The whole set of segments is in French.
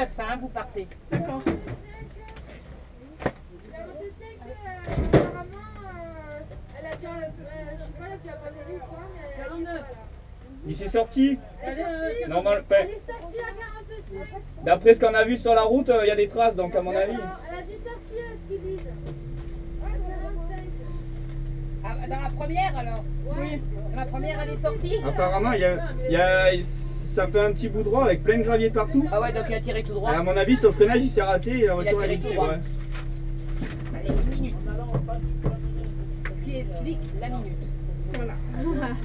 59, hein, vous partez. D'accord. Il s'est sorti Elle est sortie. Normal, Elle est sortie à 47. D'après ce qu'on a vu sur la route, euh, il y a des traces, donc à mon avis. Elle a dû sortir ce qu'ils disent. 45. Ah, dans la première alors? Oui. Dans la première, elle est sortie? Apparemment, il y a, il ça fait un petit bout droit avec plein de gravier partout. Ah ouais, donc il a tiré tout droit. Et à mon avis, le freinage, il s'est raté et la voiture a tiré tout droit. Ouais. Allez, une minute. Ce qui explique la minute. Voilà.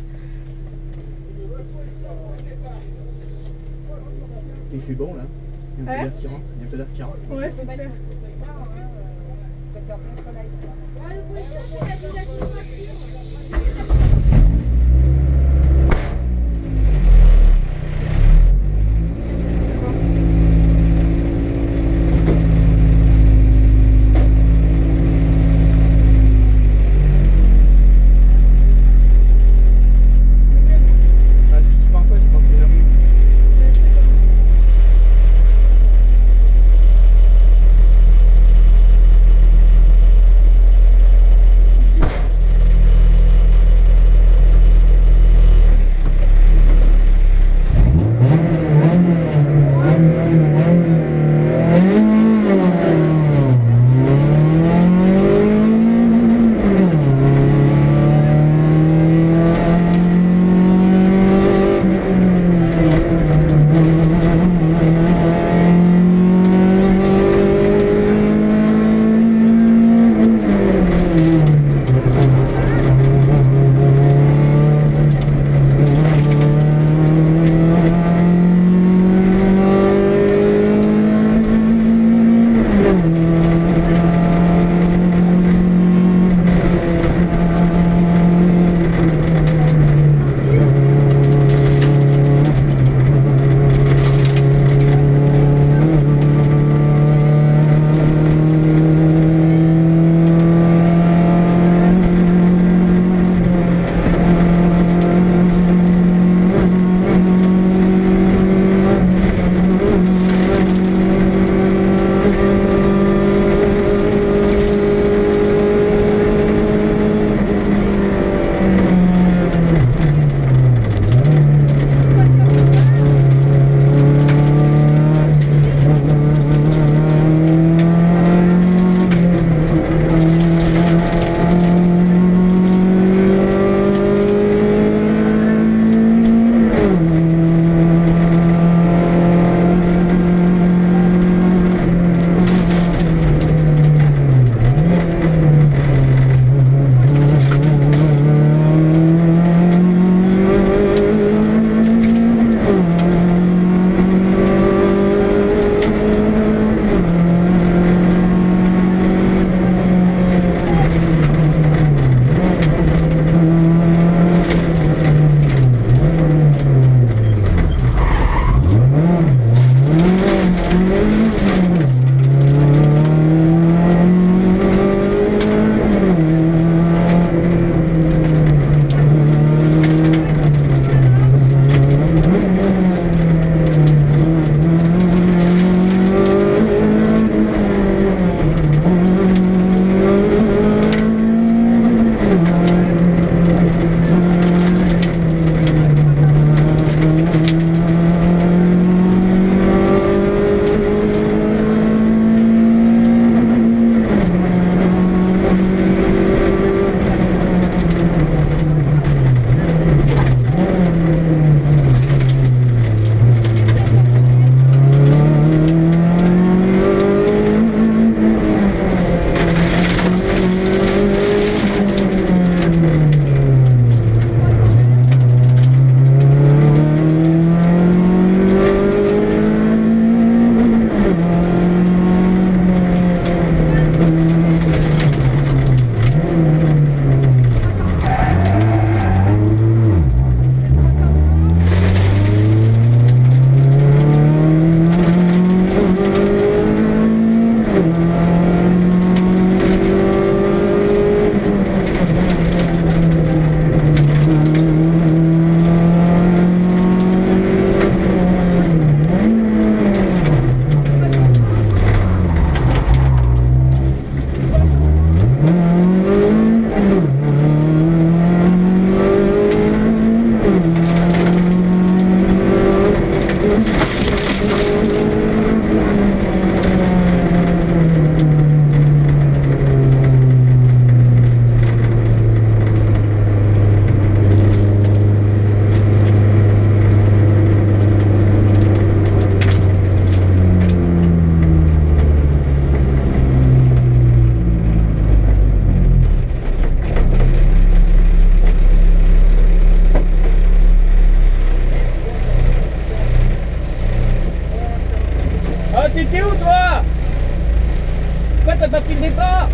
Il fait bon là. Il y a un Hein peu d'air qui rentre. Il y a un peu d'air qui rentre. Ouais, c'est clair. Ouais, Pourquoi t'as pas pris le départ?